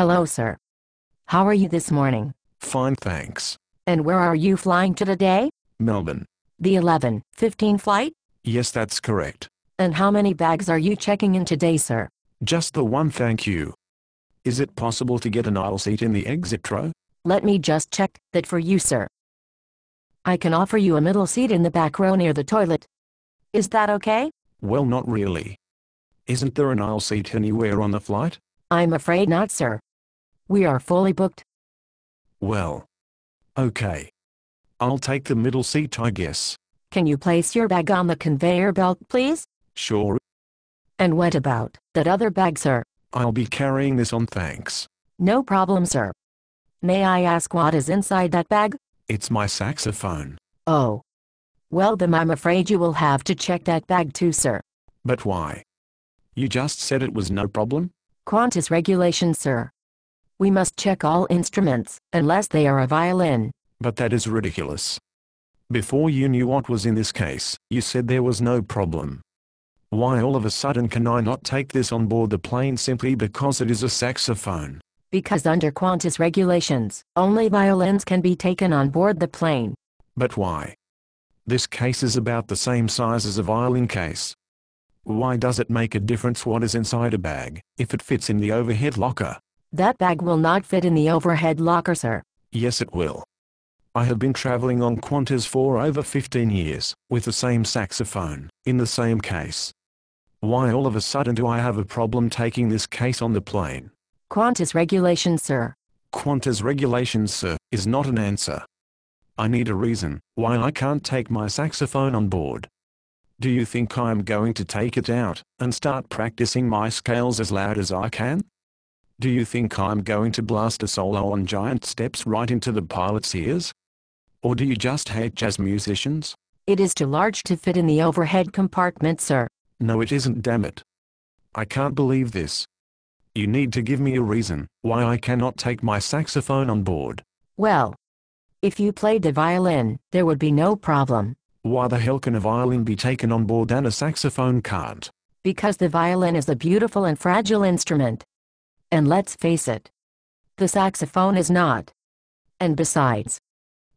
Hello, sir. How are you this morning? Fine, thanks. And where are you flying to today? Melbourne. The 11:15 flight? Yes, that's correct. And how many bags are you checking in today, sir? Just the one, thank you. Is it possible to get an aisle seat in the exit row? Let me just check that for you, sir. I can offer you a middle seat in the back row near the toilet. Is that okay? Well, not really. Isn't there an aisle seat anywhere on the flight? I'm afraid not, sir. We are fully booked. Well. Okay. I'll take the middle seat, I guess. Can you place your bag on the conveyor belt, please? Sure. And what about that other bag, sir? I'll be carrying this on, thanks. No problem, sir. May I ask what is inside that bag? It's my saxophone. Oh. Well, then I'm afraid you will have to check that bag too, sir. But why? You just said it was no problem? Qantas regulations, sir. We must check all instruments, unless they are a violin. But that is ridiculous. Before you knew what was in this case, you said there was no problem. Why all of a sudden can I not take this on board the plane simply because it is a saxophone? Because under Qantas regulations, only violins can be taken on board the plane. But why? This case is about the same size as a violin case. Why does it make a difference what is inside a bag, if it fits in the overhead locker? That bag will not fit in the overhead locker, sir. Yes it will. I have been traveling on Qantas for over 15 years, with the same saxophone, in the same case. Why all of a sudden do I have a problem taking this case on the plane? Qantas regulations, sir. Qantas regulations, sir, is not an answer. I need a reason why I can't take my saxophone on board. Do you think I'm going to take it out and start practicing my scales as loud as I can? Do you think I'm going to blast a solo on giant steps right into the pilot's ears? Or do you just hate jazz musicians? It is too large to fit in the overhead compartment, sir. No it isn't damn it. I can't believe this. You need to give me a reason why I cannot take my saxophone on board. Well, if you played the violin, there would be no problem. Why the hell can a violin be taken on board and a saxophone can't? Because the violin is a beautiful and fragile instrument. And let's face it, the saxophone is not. And besides,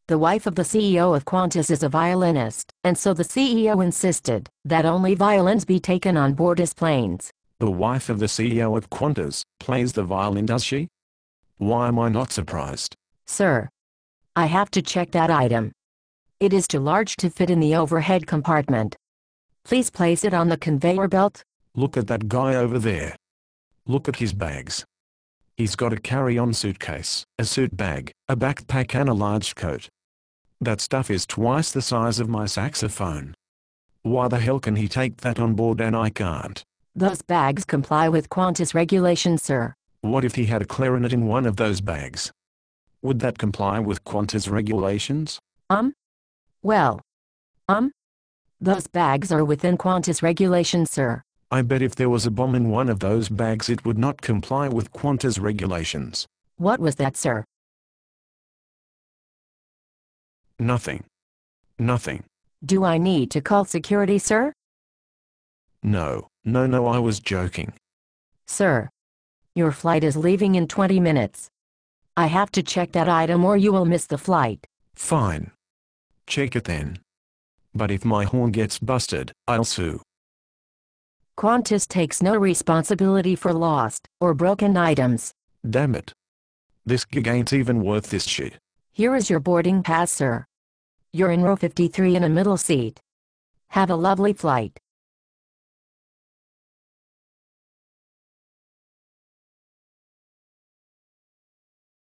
the wife of the CEO of Qantas is a violinist, and so the CEO insisted that only violins be taken on board his planes. The wife of the CEO of Qantas plays the violin does she? Why am I not surprised? Sir, I have to check that item. It is too large to fit in the overhead compartment. Please place it on the conveyor belt. Look at that guy over there. Look at his bags. He's got a carry-on suitcase, a suit bag, a backpack and a large coat. That stuff is twice the size of my saxophone. Why the hell can he take that on board and I can't? Those bags comply with Qantas regulations, sir. What if he had a clarinet in one of those bags? Would that comply with Qantas regulations? Um? Well. Um? Those bags are within Qantas regulations, sir. I bet if there was a bomb in one of those bags it would not comply with Qantas regulations. What was that, sir? Nothing. Nothing. Do I need to call security, sir? No, no, no, I was joking. Sir. Your flight is leaving in 20 minutes. I have to check that item or you will miss the flight. Fine. Check it then. But if my horn gets busted, I'll sue. Qantas takes no responsibility for lost or broken items. Damn it. This gig ain't even worth this shit. Here is your boarding pass, sir. You're in row 53 in a middle seat. Have a lovely flight.